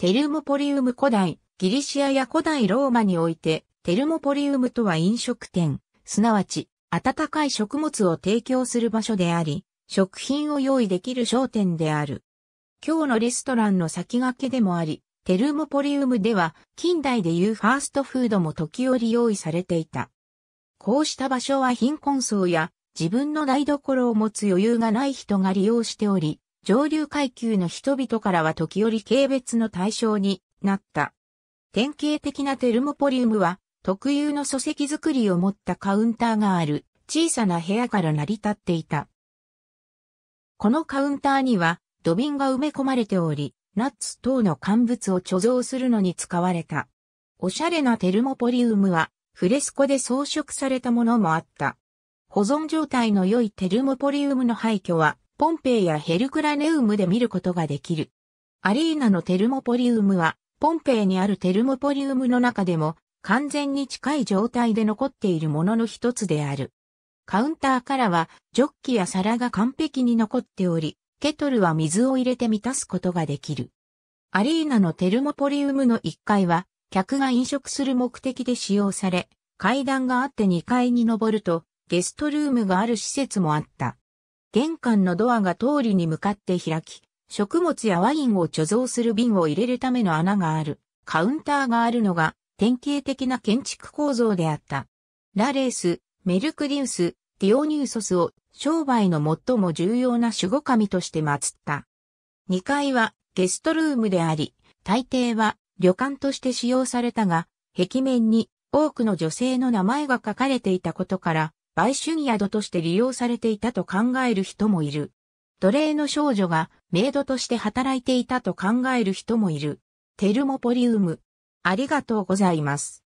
テルモポリウム古代、ギリシアや古代ローマにおいて、テルモポリウムとは飲食店、すなわち、温かい食物を提供する場所であり、食品を用意できる商店である。今日のレストランの先駆けでもあり、テルモポリウムでは近代でいうファーストフードも時折用意されていた。こうした場所は貧困層や自分の台所を持つ余裕がない人が利用しており、上流階級の人々からは時折軽蔑の対象になった。典型的なテルモポリウムは特有の礎石作りを持ったカウンターがある小さな部屋から成り立っていた。このカウンターには土瓶が埋め込まれており、ナッツ等の乾物を貯蔵するのに使われた。おしゃれなテルモポリウムは、フレスコで装飾されたものもあった。保存状態の良いテルモポリウムの廃墟は、ポンペイやヘルクラネウムで見ることができる。アリーナのテルモポリウムは、ポンペイにあるテルモポリウムの中でも、完全に近い状態で残っているものの一つである。カウンターからは、ジョッキや皿が完璧に残っており、ケトルは水を入れて満たすことができる。アリーナのテルモポリウムの1階は、客が飲食する目的で使用され、階段があって2階に登ると、ゲストルームがある施設もあった。玄関のドアが通りに向かって開き、食物やワインを貯蔵する瓶を入れるための穴がある、カウンターがあるのが、典型的な建築構造であった。ラレース、メルクディウス、ディオニューソスを商売の最も重要な守護神として祀った。2階はゲストルームであり、大抵は旅館として使用されたが、壁面に多くの女性の名前が書かれていたことから、売春宿として利用されていたと考える人もいる。奴隷の少女がメイドとして働いていたと考える人もいる。テルモポリウム。ありがとうございます。